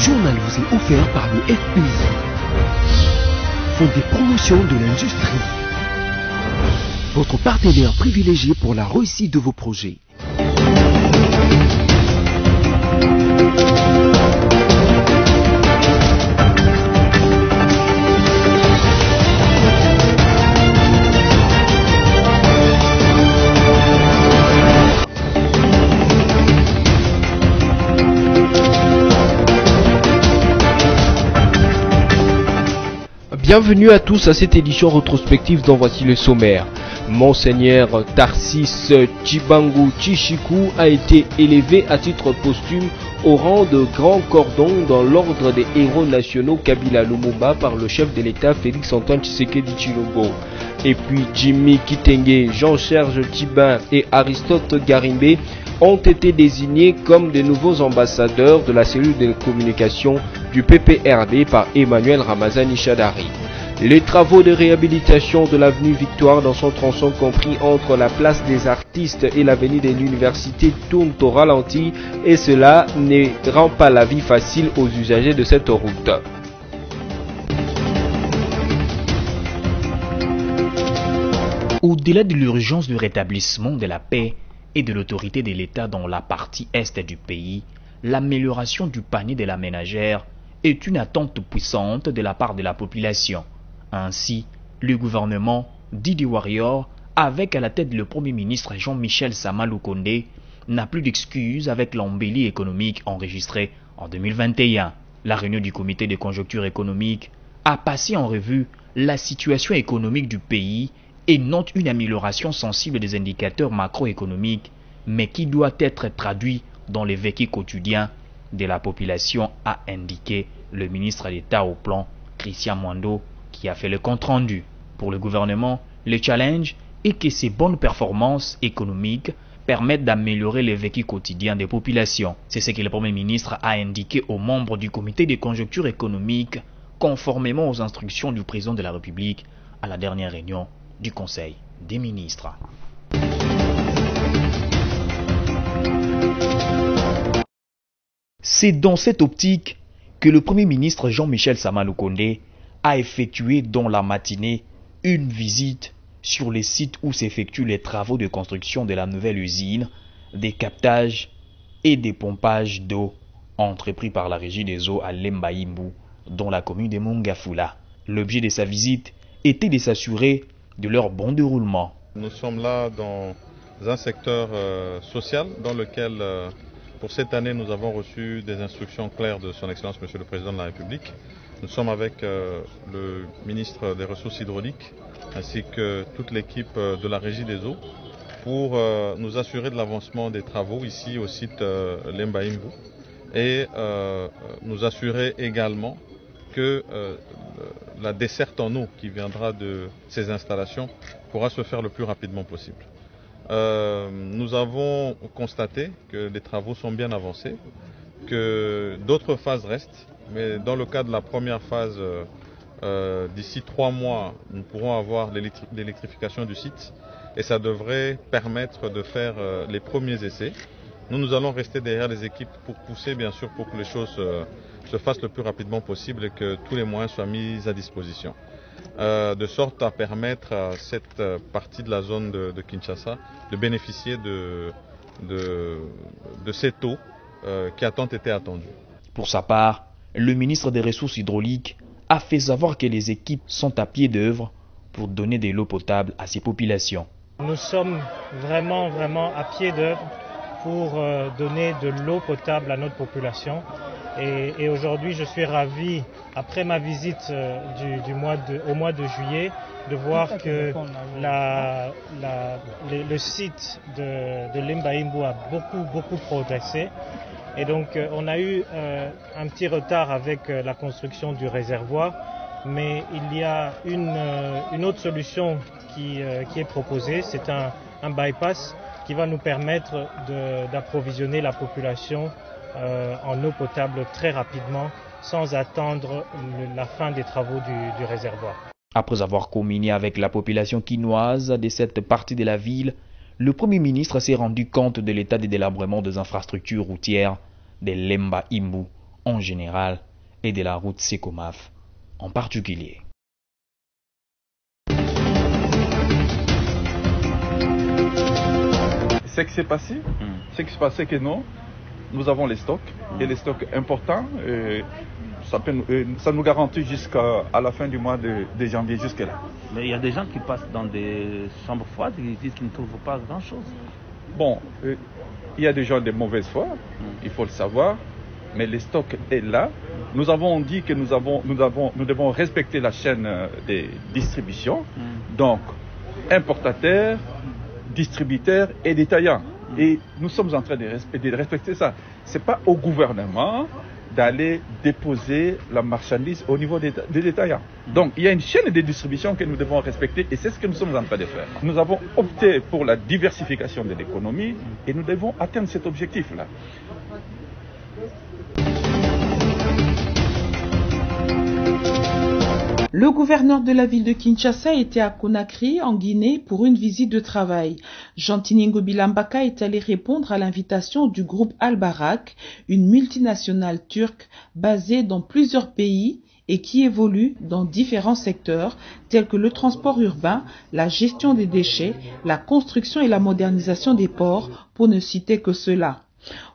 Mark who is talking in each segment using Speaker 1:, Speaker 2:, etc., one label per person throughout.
Speaker 1: journal vous est offert par le FPI, Fonds des promotions de l'industrie, votre partenaire privilégié pour la réussite de vos projets.
Speaker 2: Bienvenue à tous à cette édition rétrospective dont voici le sommaire. Monseigneur Tarsis Chibangu Chichiku a été élevé à titre posthume au rang de grand cordon dans l'ordre des héros nationaux Kabila Lumumba par le chef de l'État Félix Antoine Tshisekedi Chilombo. Et puis Jimmy Kitenge, Jean-Serge Tibin et Aristote Garimbe ont été désignés comme de nouveaux ambassadeurs de la cellule de communication du PPRD par Emmanuel Ramazani Chadari. Les travaux de réhabilitation de l'avenue Victoire dans son tronçon compris entre la place des artistes et l'avenue de l'université tournent au ralenti et cela ne rend pas la vie facile aux usagers de cette route.
Speaker 3: Au-delà de l'urgence du rétablissement de la paix et de l'autorité de l'État dans la partie est du pays, l'amélioration du panier de la ménagère est une attente puissante de la part de la population. Ainsi, le gouvernement Didi Warrior, avec à la tête le Premier ministre Jean-Michel Samalou Kondé, n'a plus d'excuses avec l'embellie économique enregistrée en 2021. La réunion du comité de conjoncture économique a passé en revue la situation économique du pays et note une amélioration sensible des indicateurs macroéconomiques, mais qui doit être traduit dans les vécus quotidiens de la population, a indiqué le ministre d'État au plan, Christian Mwando, qui a fait le compte-rendu. Pour le gouvernement, le challenge est que ces bonnes performances économiques permettent d'améliorer les vécus quotidiens des populations. C'est ce que le Premier ministre a indiqué aux membres du comité de conjoncture économique, conformément aux instructions du président de la République à la dernière réunion du Conseil des ministres. C'est dans cette optique que le Premier ministre Jean-Michel Samaloukonde a effectué dans la matinée une visite sur les sites où s'effectuent les travaux de construction de la nouvelle usine, des captages et des pompages d'eau entrepris par la régie des eaux à Lembaïmbou, dans la commune de Mungafula. L'objet de sa visite était de s'assurer de leur bon déroulement.
Speaker 4: Nous sommes là dans un secteur euh, social dans lequel, euh, pour cette année, nous avons reçu des instructions claires de Son Excellence Monsieur le Président de la République. Nous sommes avec euh, le ministre des Ressources hydrauliques ainsi que toute l'équipe de la Régie des eaux pour nous assurer de l'avancement des travaux ici au site Lembaimbu et nous assurer également que la desserte en eau qui viendra de ces installations pourra se faire le plus rapidement possible. Euh, nous avons constaté que les travaux sont bien avancés, que d'autres phases restent, mais dans le cas de la première phase, euh, euh, d'ici trois mois, nous pourrons avoir l'électrification du site et ça devrait permettre de faire les premiers essais. Nous, nous allons rester derrière les équipes pour pousser, bien sûr, pour que les choses se fassent le plus rapidement possible et que tous les moyens soient mis à disposition. Euh, de sorte à permettre à cette partie de la zone de, Kinshasa de bénéficier de, de, cette eau euh, qui a tant été attendue.
Speaker 3: Pour sa part, le ministre des Ressources hydrauliques a fait savoir que les équipes sont à pied d'œuvre pour donner de l'eau potable à ces populations.
Speaker 5: Nous sommes vraiment, vraiment à pied d'œuvre pour euh, donner de l'eau potable à notre population. Et, aujourd'hui, je suis ravi, après ma visite euh, du, mois de, au mois de juillet, de voir que le, site de, de Limbaimbu a beaucoup, beaucoup progressé. Et donc, euh, on a eu un petit retard avec la construction du réservoir, mais il y a une, autre solution qui, est proposée, c'est un, bypass qui va nous permettre d'approvisionner la population euh, en eau potable très rapidement sans attendre la fin des travaux du, réservoir.
Speaker 3: Après avoir communié avec la population quinoise de cette partie de la ville, le Premier ministre s'est rendu compte de l'état de délabrement des infrastructures routières de Lemba Imbu, en général et de la route Secomaf en particulier.
Speaker 6: Ce qui s'est passé, ce qui s'est passé que nous, nous avons les stocks, et les stocks importants, euh, ça, peut nous- ça nous garantit jusqu'à à la fin du mois de, de janvier, jusque-là.
Speaker 7: Mais il y a des gens qui passent dans des chambres froides et ils disent qu'ils ne trouvent pas grand-chose.
Speaker 6: Bon, euh, il y a des gens de mauvaise foi, il faut le savoir, mais le stock est là. Nous avons dit que nous, avons, nous, avons, nous devons respecter la chaîne euh, de distribution, donc importateurs, distributeurs et détaillants. Et nous sommes en train de, respe- de respecter ça. Ce n'est pas au gouvernement d'aller déposer la marchandise au niveau des, détaillants. Donc il y a une chaîne de distribution que nous devons respecter et c'est ce que nous sommes en train de faire. Nous avons opté pour la diversification de l'économie et nous devons atteindre cet objectif-là.
Speaker 8: Le gouverneur de la ville de Kinshasa était à Conakry, en Guinée, pour une visite de travail. Jean-Tiningo Bilambaka est allé répondre à l'invitation du groupe Al-Barak, une multinationale turque basée dans plusieurs pays et qui évolue dans différents secteurs tels que le transport urbain, la gestion des déchets, la construction et la modernisation des ports, pour ne citer que cela.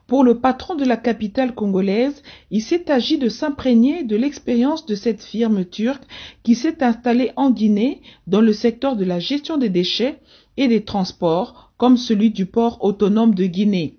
Speaker 8: Pour le patron de la capitale congolaise, il s'est agi de s'imprégner de l'expérience de cette firme turque qui s'est installée en Guinée dans le secteur de la gestion des déchets et des transports, comme celui du port autonome de Guinée.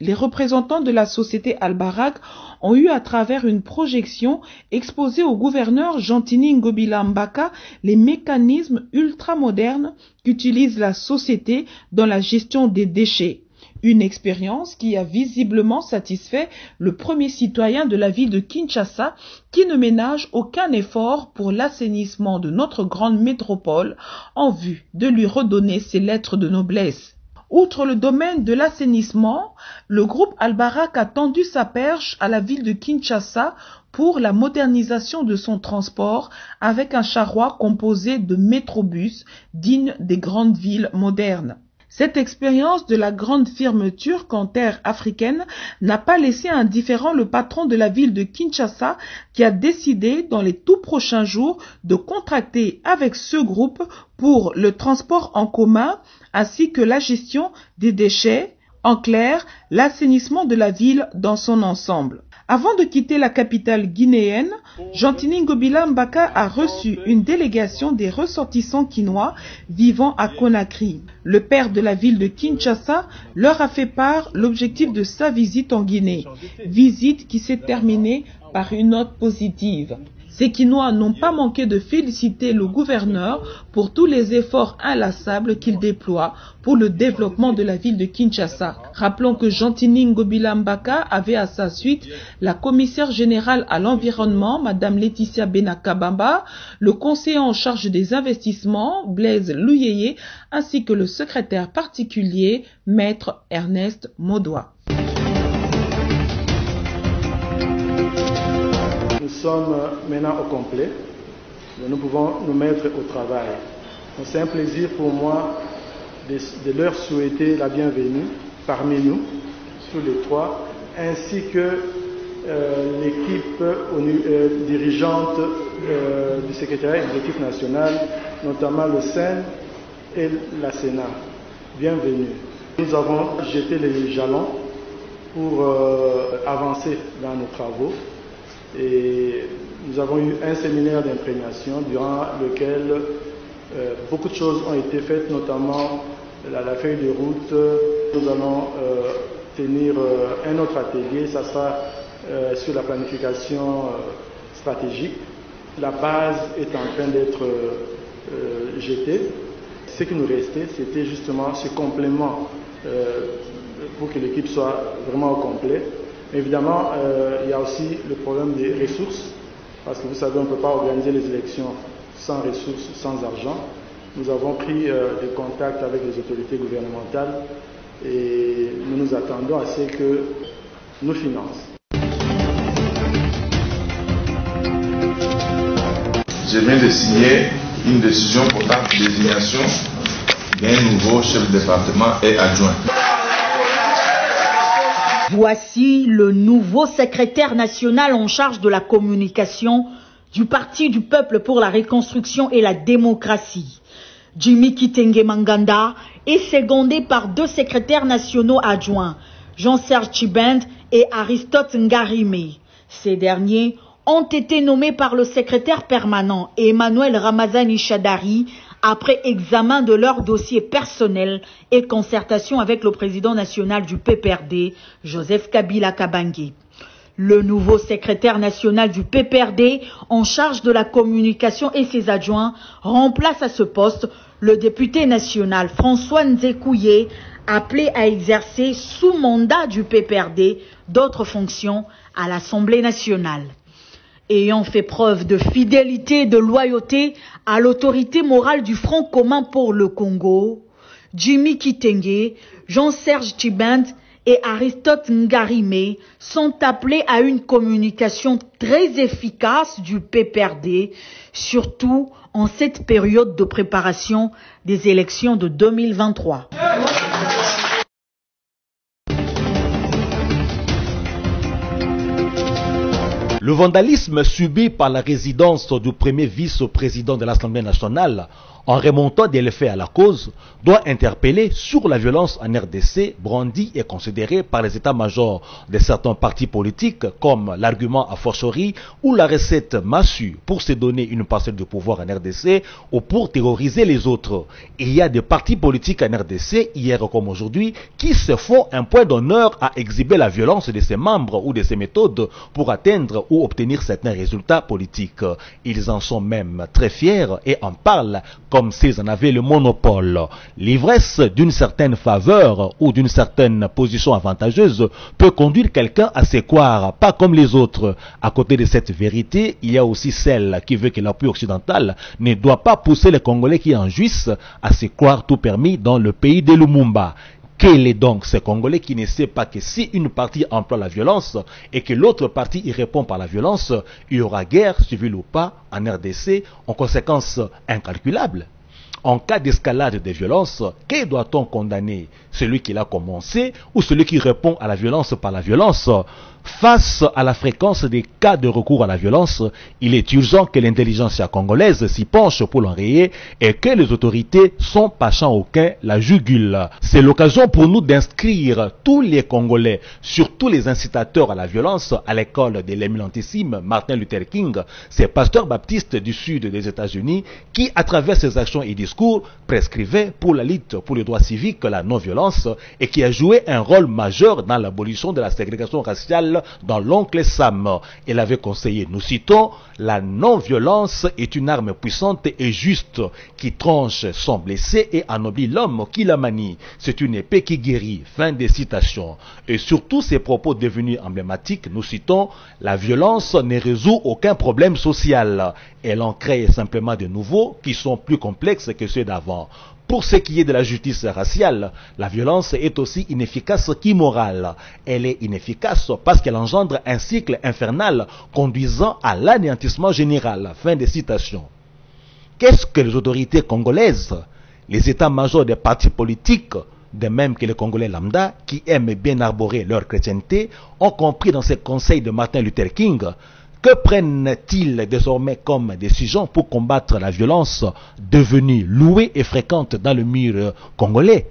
Speaker 8: Les représentants de la société Al-Barak ont eu à travers une projection exposé au gouverneur Gentini Ngobila Mbaka les mécanismes ultramodernes qu'utilise la société dans la gestion des déchets. Une expérience qui a visiblement satisfait le premier citoyen de la ville de Kinshasa qui ne ménage aucun effort pour l'assainissement de notre grande métropole en vue de lui redonner ses lettres de noblesse. Outre le domaine de l'assainissement, le groupe Al-Barak a tendu sa perche à la ville de Kinshasa pour la modernisation de son transport avec un charroi composé de métrobus dignes des grandes villes modernes. Cette expérience de la grande firme turque en terre africaine n'a pas laissé indifférent le patron de la ville de Kinshasa qui a décidé dans les tout prochains jours de contracter avec ce groupe pour le transport en commun ainsi que la gestion des déchets, en clair, l'assainissement de la ville dans son ensemble. Avant de quitter la capitale guinéenne, Gentini Ngobila Mbaka a reçu une délégation des ressortissants quinois vivant à Conakry. Le père de la ville de Kinshasa leur a fait part l'objectif de sa visite en Guinée, visite qui s'est terminée par une note positive. Ces Quinois n'ont pas manqué de féliciter le gouverneur pour tous les efforts inlassables qu'il déploie pour le développement de la ville de Kinshasa. Rappelons que Gentini Ngobila Mbaka avait à sa suite la commissaire générale à l'environnement, Madame Laetitia Benakabamba, le conseiller en charge des investissements, Blaise Louyeye, ainsi que le secrétaire particulier, Maître Ernest Maudois.
Speaker 9: Sommes maintenant au complet. Nous pouvons nous mettre au travail. C'est un plaisir pour moi de, leur souhaiter la bienvenue parmi nous, tous les trois, ainsi que euh, l'équipe euh, dirigeante euh, du secrétariat exécutif national, notamment le SEN et la Sénat. Bienvenue. Nous avons jeté les jalons pour avancer dans nos travaux. Et nous avons eu un séminaire d'imprégnation durant lequel euh, beaucoup de choses ont été faites, notamment la, feuille de route. Nous allons euh, tenir euh, un autre atelier, ça sera sur la planification stratégique. La base est en train d'être jetée. Ce qui nous restait, c'était justement ce complément pour que l'équipe soit vraiment au complet. Évidemment, euh, il y a aussi le problème des ressources, parce que vous savez, on ne peut pas organiser les élections sans ressources, sans argent. Nous avons pris euh, des contacts avec les autorités gouvernementales et nous nous attendons à ce que nous financent.
Speaker 10: Je viens de signer une décision portant désignation d'un nouveau chef de département et adjoint.
Speaker 11: Voici le nouveau secrétaire national en charge de la communication du Parti du peuple pour la reconstruction et la démocratie. Jimmy Kitenge Manganda est secondé par deux secrétaires nationaux adjoints, Jean-Serge Chibend et Aristote Ngarime. Ces derniers ont été nommés par le secrétaire permanent Emmanuel Ramazani Chadari après examen de leur dossier personnel et concertation avec le président national du PPRD, Joseph Kabila Kabangi. Le nouveau secrétaire national du PPRD en charge de la communication et ses adjoints remplace à ce poste le député national François Nzekouye, appelé à exercer sous mandat du PPRD d'autres fonctions à l'Assemblée nationale ayant fait preuve de fidélité de loyauté à l'autorité morale du Front commun pour le Congo, Jimmy Kitenge, Jean-Serge Tiband et Aristote Ngarime sont appelés à une communication très efficace du PPRD, surtout en cette période de préparation des élections de 2023.
Speaker 12: Le vandalisme subi par la résidence du premier vice-président de l'Assemblée nationale en remontant des faits à la cause, doit interpeller sur la violence en RDC brandie et considérée par les états-majors de certains partis politiques comme l'argument à forcerie ou la recette massue pour se donner une parcelle de pouvoir en RDC ou pour terroriser les autres. Il y a des partis politiques en RDC, hier comme aujourd'hui, qui se font un point d'honneur à exhiber la violence de ses membres ou de ses méthodes pour atteindre ou obtenir certains résultats politiques. Ils en sont même très fiers et en parlent comme s'ils en avaient le monopole. L'ivresse d'une certaine faveur ou d'une certaine position avantageuse peut conduire quelqu'un à se croire pas comme les autres. À côté de cette vérité, il y a aussi celle qui veut que l'appui occidental ne doit pas pousser les Congolais qui en jouissent à se croire tout permis dans le pays de Lumumba. Quel est donc ce Congolais qui ne sait pas que si une partie emploie la violence et que l'autre partie y répond par la violence, il y aura guerre, civile ou pas, en RDC, en conséquence incalculable. En cas d'escalade des violences, qui doit-on condamner? Celui qui l'a commencé ou celui qui répond à la violence par la violence? Face à la fréquence des cas de recours à la violence, il est urgent que l'intelligence congolaise s'y penche pour l'enrayer et que les autorités, sans passant aucun, la jugulent. C'est l'occasion pour nous d'inscrire tous les Congolais, surtout les incitateurs à la violence, à l'école de l'éminentissime Martin Luther King, ces pasteurs baptistes du sud des États-Unis qui, à travers ses actions et discours, prescrivaient pour la lutte pour les droits civiques la non-violence et qui a joué un rôle majeur dans l'abolition de la ségrégation raciale dans l'oncle Sam. Elle avait conseillé, nous citons, la non-violence est une arme puissante et juste qui tranche sans blesser et anoblit l'homme qui la manie. C'est une épée qui guérit. Fin des citations. Et surtout ces propos devenus emblématiques, nous citons, la violence ne résout aucun problème social. Elle en crée simplement de nouveaux qui sont plus complexes que ceux d'avant. Pour ce qui est de la justice raciale, la violence est aussi inefficace qu'immorale. Elle est inefficace parce qu'elle engendre un cycle infernal conduisant à l'anéantissement général. Fin des citations. Qu'est-ce que les autorités congolaises, les états-majors des partis politiques, de même que les Congolais lambda, qui aiment bien arborer leur chrétienté, ont compris dans ces conseils de Martin Luther King que prennent-ils désormais comme décision pour combattre la violence devenue louée et fréquente dans le mur congolais?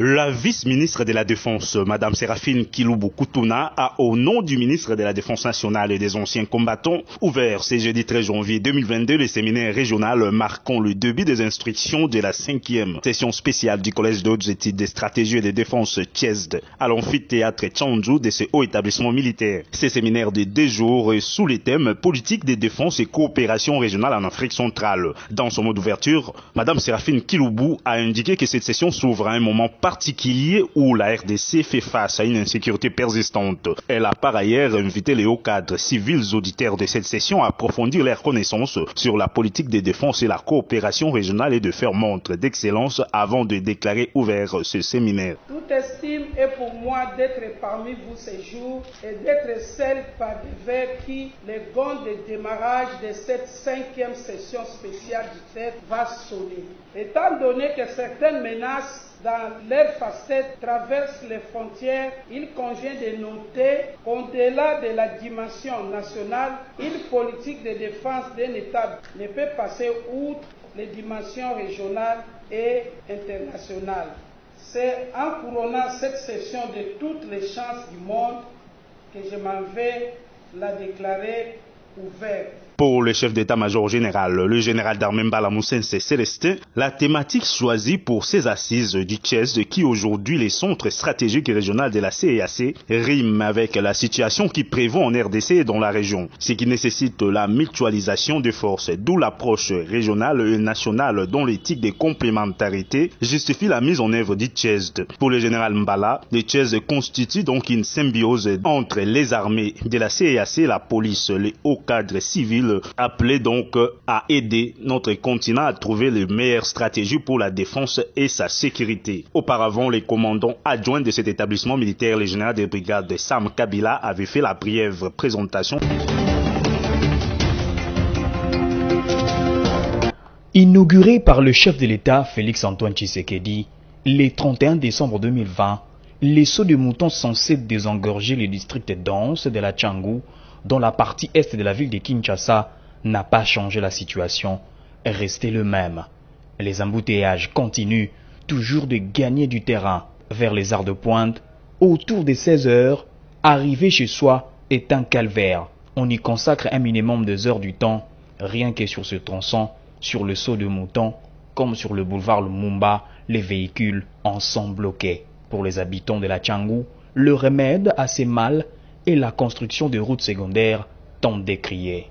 Speaker 13: La vice-ministre de la Défense, Madame Séraphine Kiloubu Koutouna, a, au nom du ministre de la Défense nationale et des anciens combattants, ouvert ce jeudi 13 janvier 2022 le séminaire régional marquant le début des instructions de la cinquième session spéciale du Collège de hautes études des stratégies et de défense TIESD à l'amphithéâtre Tchandjou de ce haut établissement militaire. Ce séminaire de deux jours sous les thèmes politique de défense et coopération régionale en Afrique centrale. Dans son mot d'ouverture, Madame Séraphine Kiloubu a indiqué que cette session s'ouvre à un moment particulier où la RDC fait face à une insécurité persistante. Elle a par ailleurs invité les hauts cadres civils auditeurs de cette session à approfondir leurs connaissances sur la politique de défense et la coopération régionale et de faire montre d'excellence avant de déclarer ouvert ce séminaire.
Speaker 14: Toute estime est pour moi d'être parmi vous ces jours et d'être celle par devers qui les gants de démarrage de cette cinquième session spéciale du TED va sonner. Étant donné que certaines menaces dans leurs facettes traversent les frontières, il convient de noter qu'au-delà de la dimension nationale, une politique de défense d'un État ne peut passer outre les dimensions régionales et internationales. C'est en couronnant cette session de toutes les chances du monde que je m'en vais la déclarer ouverte.
Speaker 13: Pour le chef d'état-major général, le général d'armée Moussens Célestin, la thématique choisie pour ces assises du Tchèze, qui aujourd'hui les centres stratégiques et régionaux de la CEAC, rime avec la situation qui prévaut en RDC et dans la région, ce qui nécessite la mutualisation des forces, d'où l'approche régionale et nationale dont l'éthique des complémentarités justifie la mise en œuvre du Tchèze. Pour le général Mbala, le Tchèze constitue donc une symbiose entre les armées de la CEAC, la police, les hauts cadres civils, appelé donc à aider notre continent à trouver les meilleures stratégies pour la défense et sa sécurité. Auparavant, les commandants adjoints de cet établissement militaire, le général des brigades Sam Kabila, avait fait la brève présentation.
Speaker 3: Inauguré par le chef de l'État Félix-Antoine Tshisekedi, le 31 décembre 2020, les sauts de moutons censés désengorger les districts denses de la Tchangou dans la partie est de la ville de Kinshasa n'a pas changé la situation, est resté le même. Les embouteillages continuent toujours de gagner du terrain vers les arts de pointe. Autour des 16 heures, arriver chez soi est un calvaire. On y consacre un minimum de heures du temps, rien que sur ce tronçon, sur le saut de mouton, comme sur le boulevard Lumumba, les véhicules en sont bloqués. Pour les habitants de la Tchangou, le remède à ces mal et la construction de routes secondaires tant décriées.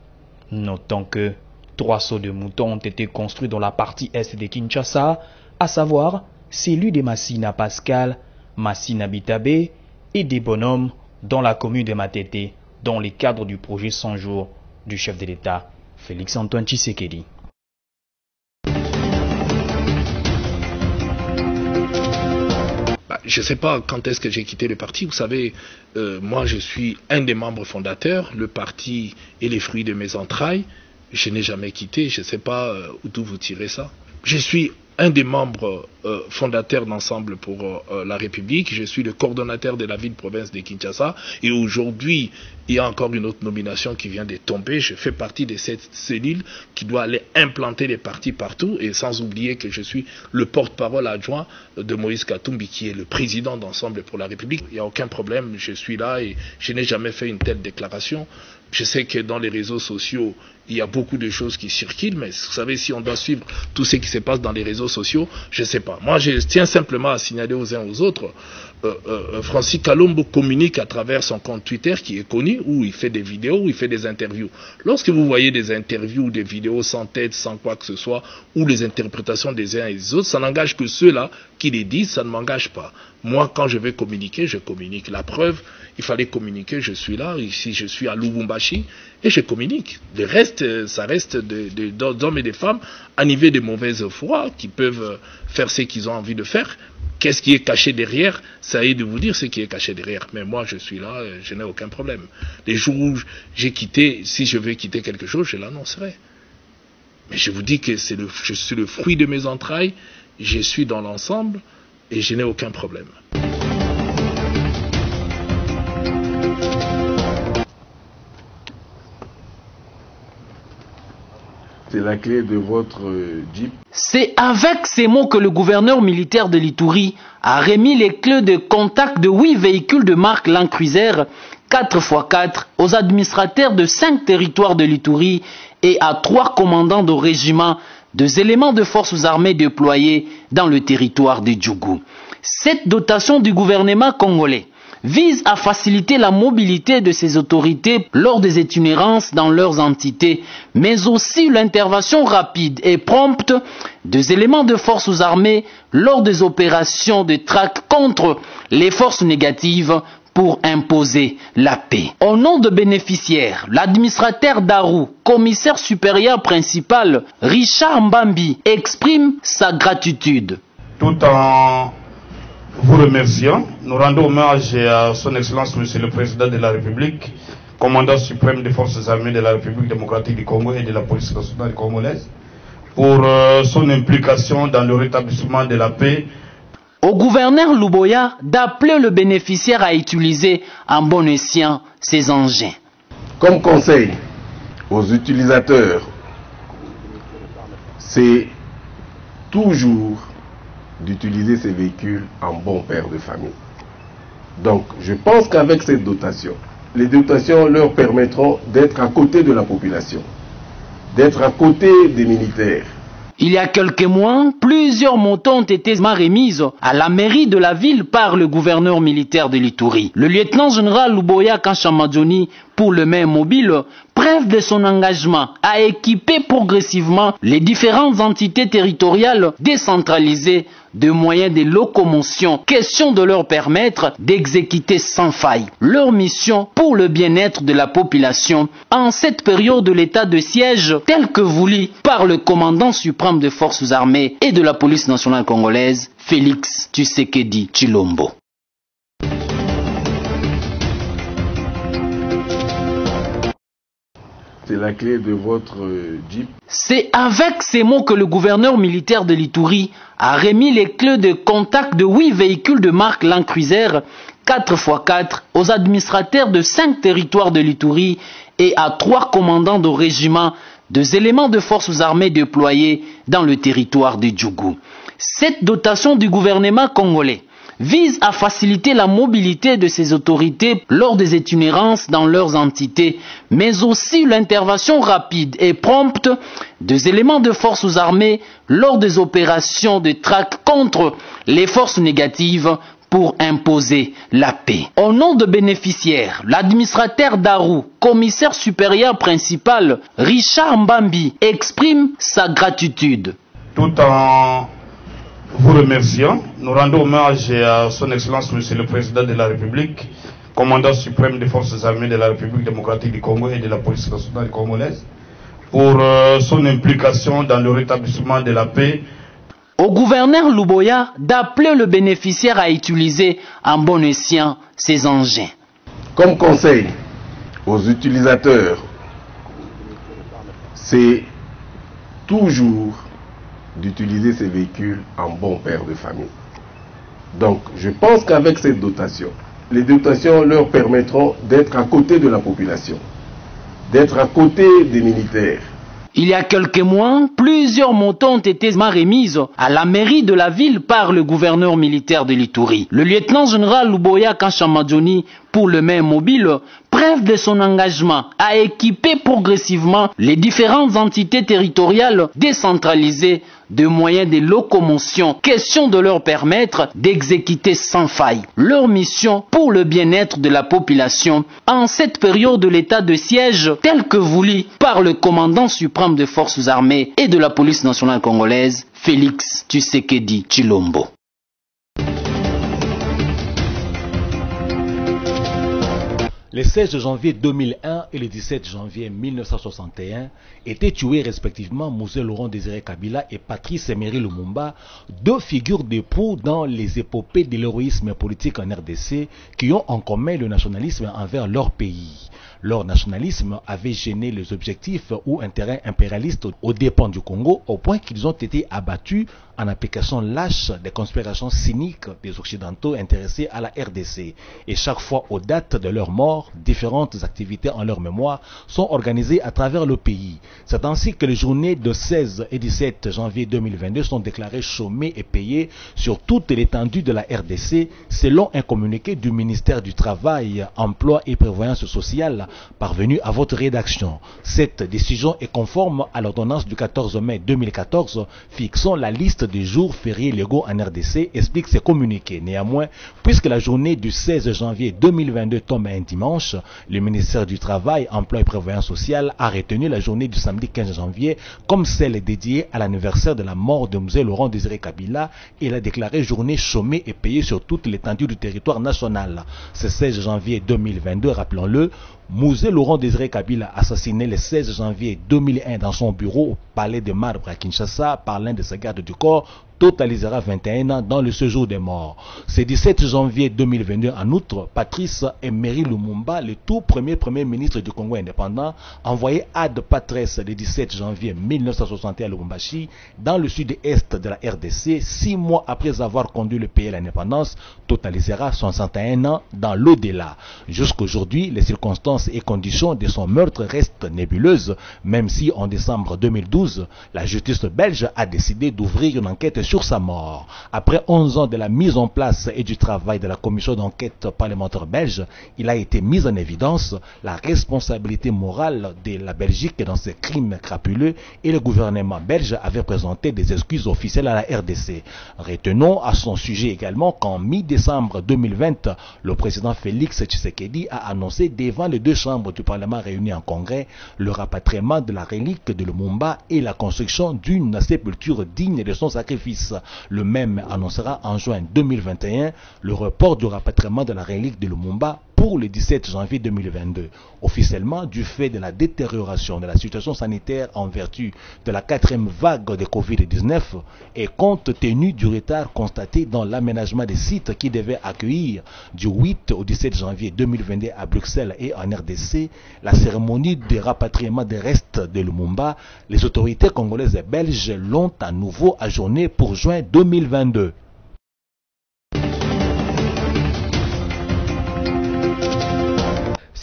Speaker 3: Notons que trois sauts de moutons ont été construits dans la partie est de Kinshasa, à savoir celui de Massina Pascal, Massina Bitabe et des bonhommes dans la commune de Matete, dans le cadre du projet 100 jours du chef de l'État, Félix-Antoine Tshisekedi.
Speaker 15: Je ne sais pas quand est-ce que j'ai quitté le parti. Vous savez, euh, moi je suis un des membres fondateurs. Le parti est les fruits de mes entrailles. Je n'ai jamais quitté. Je ne sais pas euh, d'où vous tirez ça. Je suis un des membres euh, fondateurs d'Ensemble pour euh, la République. Je suis le coordonnateur de la ville-province de Kinshasa. Et aujourd'hui, il y a encore une autre nomination qui vient de tomber. Je fais partie de cette cellule qui doit aller implanter les partis partout. Et sans oublier que je suis le porte-parole adjoint de Moïse Katumbi, qui est le président d'Ensemble pour la République. Il n'y a aucun problème. Je suis là et je n'ai jamais fait une telle déclaration. Je sais que dans les réseaux sociaux, il y a beaucoup de choses qui circulent, mais vous savez, si on doit suivre tout ce qui se passe dans les réseaux sociaux, je ne sais pas. Moi, je tiens simplement à signaler aux uns aux autres, euh, euh, Francis Calombo communique à travers son compte Twitter qui est connu, où il fait des vidéos, où il fait des interviews. Lorsque vous voyez des interviews, des vidéos sans tête, sans quoi que ce soit, ou les interprétations des uns et des autres, ça n'engage que ceux-là qui les disent, ça ne m'engage pas. Moi, quand je vais communiquer, je communique. La preuve, il fallait communiquer, je suis là, ici je suis à Lubumbashi, et je communique. Le reste, ça reste d'hommes et de femmes animés de mauvaise foi qui peuvent faire ce qu'ils ont envie de faire. Qu'est-ce qui est caché derrière? Ça est de vous dire ce qui est caché derrière. Mais moi, je suis là, je n'ai aucun problème. Les jours où j'ai quitté, si je veux quitter quelque chose, je l'annoncerai. Mais je vous dis que le, je suis le fruit de mes entrailles, je suis dans l'ensemble et je n'ai aucun problème.
Speaker 10: C'est la clé de votre Jeep.
Speaker 16: C'est avec ces mots que le gouverneur militaire de l'Itourie a remis les clés de contact de huit véhicules de marque Land Cruiser 4x4 aux administrateurs de cinq territoires de l'Itourie et à trois commandants de régiments des éléments de forces armées déployés dans le territoire de Djougou. Cette dotation du gouvernement congolais vise à faciliter la mobilité de ces autorités lors des itinérances dans leurs entités, mais aussi l'intervention rapide et prompte des éléments de forces armées lors des opérations de traque contre les forces négatives pour imposer la paix. Au nom de bénéficiaires, l'administrateur Darou, commissaire supérieur principal Richard Mbambi, exprime sa gratitude.
Speaker 17: Tout vous remerciant, nous rendons hommage à son Excellence Monsieur le Président de la République, commandant suprême des forces armées de la République démocratique du Congo et de la police nationale congolaise, pour euh, son implication dans le rétablissement de la paix
Speaker 16: Au gouverneur Louboya d'appeler le bénéficiaire à utiliser en bon escient ces engins.
Speaker 18: Comme conseil aux utilisateurs, c'est toujours d'utiliser ces véhicules en bon père de famille. Donc, je pense qu'avec cette dotation, les dotations leur permettront d'être à côté de la population, d'être à côté des militaires.
Speaker 16: Il y a quelques mois, plusieurs motos ont été remises à la mairie de la ville par le gouverneur militaire de l'Itourie. Le lieutenant général Luboya Kanchamadjoni pour le main mobile, preuve de son engagement à équiper progressivement les différentes entités territoriales décentralisées de moyens de locomotion, question de leur permettre d'exécuter sans faille leur mission pour le bien-être de la population en cette période de l'état de siège tel que voulu par le commandant suprême des forces armées et de la police nationale congolaise, Félix Tshisekedi Chilombo.
Speaker 18: C'est la clé de votre Jeep.
Speaker 16: C'est avec ces mots que le gouverneur militaire de l'Itourie a remis les clés de contact de huit véhicules de marque Land Cruiser 4x4 aux administrateurs de cinq territoires de l'Itourie et à trois commandants de régiments des éléments de forces armées déployés dans le territoire de Djougou. Cette dotation du gouvernement congolais vise à faciliter la mobilité de ces autorités lors des itinérances dans leurs entités, mais aussi l'intervention rapide et prompte des éléments de forces armées lors des opérations de traque contre les forces négatives pour imposer la paix. Au nom de bénéficiaires, l'administrateur Darou, commissaire supérieur principal Richard Mbambi, exprime sa gratitude.
Speaker 17: Tout vous remerciant. Nous rendons hommage à son Excellence, Monsieur le Président de la République, commandant suprême des forces armées de la République démocratique du Congo et de la police nationale congolaise, pour euh, son implication dans le rétablissement de la paix.
Speaker 16: Au gouverneur Louboya d'appeler le bénéficiaire à utiliser en bon escient ces engins.
Speaker 18: Comme conseil aux utilisateurs, c'est toujours d'utiliser ces véhicules en bon père de famille. Donc, je pense qu'avec cette dotation, les dotations leur permettront d'être à côté de la population, d'être à côté des militaires.
Speaker 16: Il y a quelques mois, plusieurs motos ont été remises à la mairie de la ville par le gouverneur militaire de l'Itourie. Le lieutenant général Luboya Kanchamadjoni pour le main mobile, preuve de son engagement à équiper progressivement les différentes entités territoriales décentralisées de moyens de locomotion, question de leur permettre d'exécuter sans faille leur mission pour le bien-être de la population en cette période de l'état de siège tel que voulu par le commandant suprême des forces armées et de la police nationale congolaise, Félix Tshisekedi Chilombo.
Speaker 12: Le 16 janvier 2001 et le 17 janvier 1961 étaient tués respectivement Mosé Laurent Désiré Kabila et Patrice Emery Lumumba, deux figures d'époux dans les épopées de l'héroïsme politique en RDC qui ont en commun le nationalisme envers leur pays. Leur nationalisme avait gêné les objectifs ou intérêts impérialistes aux dépens du Congo au point qu'ils ont été abattus en application lâche des conspirations cyniques des Occidentaux intéressés à la RDC. Et chaque fois aux dates de leur mort, différentes activités en leur mémoire sont organisées à travers le pays. C'est ainsi que les journées de 16 et 17 janvier 2022 sont déclarées chômées et payées sur toute l'étendue de la RDC selon un communiqué du ministère du Travail, Emploi et Prévoyance sociale parvenu à votre rédaction. Cette décision est conforme à l'ordonnance du 14 mai 2014 fixant la liste des jours fériés légaux en RDC, explique ces communiqués. Néanmoins, puisque la journée du 16 janvier 2022 tombe un dimanche, le ministère du Travail, Emploi et Prévoyance sociale a retenu la journée du samedi 15 janvier comme celle dédiée à l'anniversaire de la mort de Mzé Laurent Désiré Kabila et l'a déclarée journée chômée et payée sur toute l'étendue du territoire national. Ce 16 janvier 2022, rappelons-le, Mouzé Laurent Désiré Kabila, assassiné le 16 janvier 2001 dans son bureau au palais de Marbre à Kinshasa par l'un de ses gardes du corps, totalisera 21 ans dans le séjour des morts. Ce 17 janvier 2022, en outre, Patrice Emery Lumumba, le tout premier premier ministre du Congo indépendant, envoyé Ad Patresse le 17 janvier 1961 à Lubumbashi, dans le sud-est de la RDC, six mois après avoir conduit le pays à l'indépendance, totalisera 61 ans dans l'au-delà. Jusqu'aujourd'hui, les circonstances et conditions de son meurtre restent nébuleuses, même si en décembre 2012, la justice belge a décidé d'ouvrir une enquête sur sa mort. Après 11 ans de la mise en place et du travail de la commission d'enquête parlementaire belge, il a été mis en évidence la responsabilité morale de la Belgique dans ces crimes crapuleux et le gouvernement belge avait présenté des excuses officielles à la RDC. Retenons à son sujet également qu'en mi-décembre 2020, le président Félix Tshisekedi a annoncé devant les deux chambres du Parlement réunies en congrès le rapatriement de la relique de Lumumba et la construction d'une sépulture digne de son sacrifice. Le même annoncera en juin 2021 le report du rapatriement de la relique de Lumumba pour le 17 janvier 2022. Officiellement, du fait de la détérioration de la situation sanitaire en vertu de la quatrième vague de Covid-19 et compte tenu du retard constaté dans l'aménagement des sites qui devaient accueillir du 8 au 17 janvier 2022 à Bruxelles et en RDC la cérémonie de rapatriement des restes de Lumumba, les autorités congolaises et belges l'ont à nouveau ajourné pour juin 2022.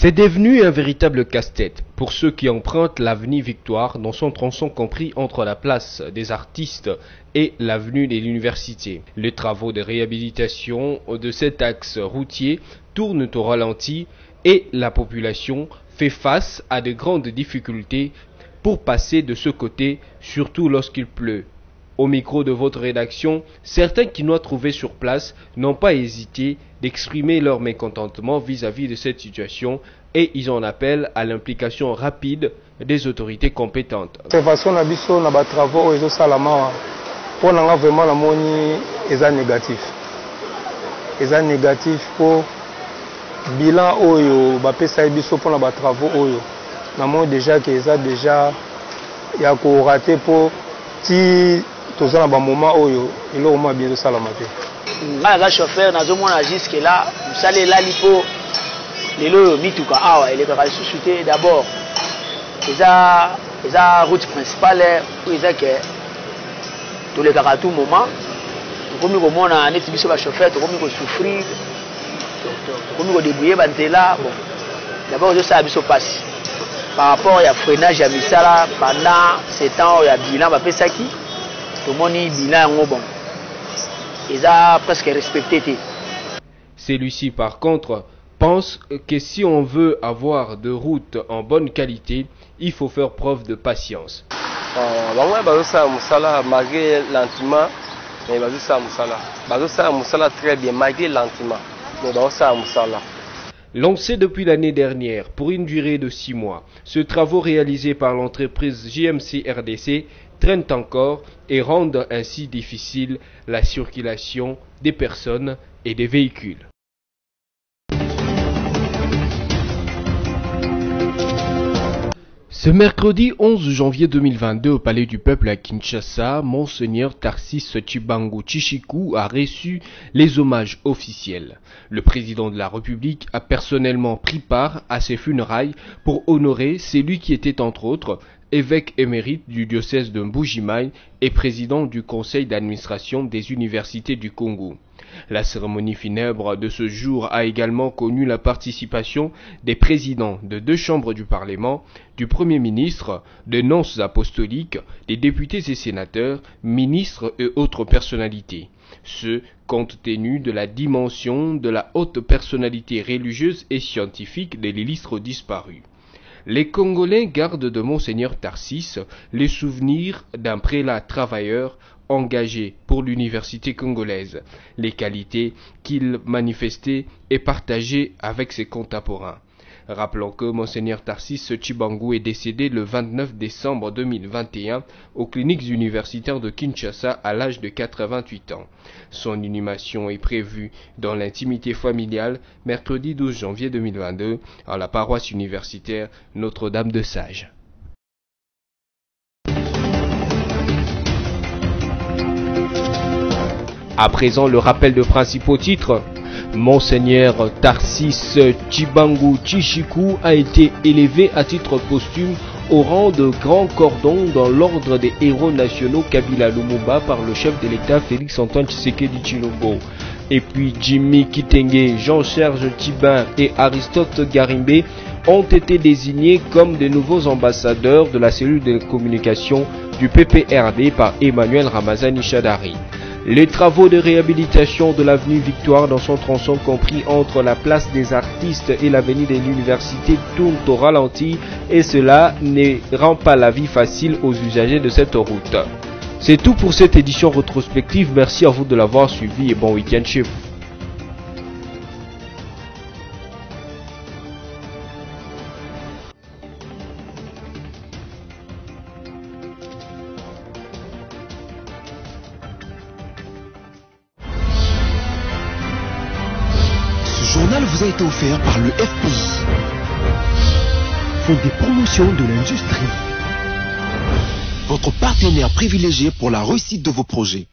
Speaker 2: C'est devenu un véritable casse-tête pour ceux qui empruntent l'avenue Victoire dans son tronçon compris entre la place des artistes et l'avenue de l'université. Les travaux de réhabilitation de cet axe routier tournent au ralenti et la population fait face à de grandes difficultés pour passer de ce côté, surtout lorsqu'il pleut. Au micro de votre rédaction, certains qui nous ont trouvés sur place n'ont pas hésité d'exprimer leur mécontentement vis-à-vis de cette situation et ils en appellent à l'implication rapide des autorités compétentes.
Speaker 19: observation na biso na batravaux oyo ezosalama awa mpo na nga vraiment namoni eza négatif. Eza négatif mpo bilan oyo bapesaki biso mpona batravaux oyo. Namoni déjà ke eza déjà ya korate mpo ti toza na bamoma oyo eloko moko ya bien ezosalama te.
Speaker 20: Ngai naza chauffeur nazomona juske la mosala elali mpo. Lelo oyo mituka awa elekaka lisusu te. D'abord eza eza route principale oyo eza ke tolekaka tout moment. Tokomi komona neti biso bachauffeur tokomi kosouffrir tokomi kodebouye banzela bon d'abord ezosala biso mpasi par rapport ya freinage ya misala pendant ce temps oyo ya bilan bapesaki tomoni bilan yango bon. Eza presque respecté te.
Speaker 2: Celui-ci par contre pense que si on veut avoir de routes en bonne qualité, il faut faire preuve de patience.
Speaker 21: bango bazosala mosala malgré lentement mais bazosala mosala bazosala mosala très bien malgré lentement. Mais bazosala mosala
Speaker 2: Lancé depuis l'année dernière pour une durée de six mois, ce travaux réalisé par l'entreprise JMC RDC traînent encore et rendent ainsi difficile la circulation des personnes et des véhicules. Ce mercredi 11 janvier 2022 au Palais du Peuple à Kinshasa, Monseigneur Tarsis Chibangu Chichiku a reçu les hommages officiels. Le président de la République a personnellement pris part à ses funérailles pour honorer celui qui était entre autres évêque émérite du diocèse de Mbujimaï et président du conseil d'administration des universités du Congo. La cérémonie funèbre de ce jour a également connu la participation des présidents de deux chambres du Parlement, du Premier ministre, des nonces apostoliques, des députés et sénateurs, ministres et autres personnalités. Ce, compte tenu de la dimension de la haute personnalité religieuse et scientifique de l'illustre disparu. Les Congolais gardent de Monseigneur Tarsis les souvenirs d'un prélat travailleur engagé pour l'université congolaise, les qualités qu'il manifestait et partageait avec ses contemporains. Rappelons que Monseigneur Tarsis Chibangu est décédé le 29 décembre 2021 aux cliniques universitaires de Kinshasa à l'âge de 88 ans. Son inhumation est prévue dans l'intimité familiale mercredi 12 janvier 2022 à la paroisse universitaire Notre-Dame de Sage. À présent, le rappel de principaux titres. Monseigneur Tarsis Chibangu Chichiku a été élevé à titre posthume au rang de grand cordon dans l'ordre des héros nationaux Kabila Lumumba par le chef de l'État Félix-Antoine Tshisekedi Chilombo. Et puis Jimmy Kitenge, Jean-Serge Thibin et Aristote Garimbe ont été désignés comme de nouveaux ambassadeurs de la cellule de communication du PPRD par Emmanuel Ramazani Chadari. Les travaux de réhabilitation de l'avenue Victoire dans son tronçon compris entre la place des artistes et l'avenue de l'université tournent au ralenti et cela ne rend pas la vie facile aux usagers de cette route. C'est tout pour cette édition rétrospective. Merci à vous de l'avoir suivi et bon week-end chez vous.
Speaker 22: Vous a été offert par le FPI. Fonds des promotions de l'industrie. Votre partenaire privilégié pour la réussite de vos projets.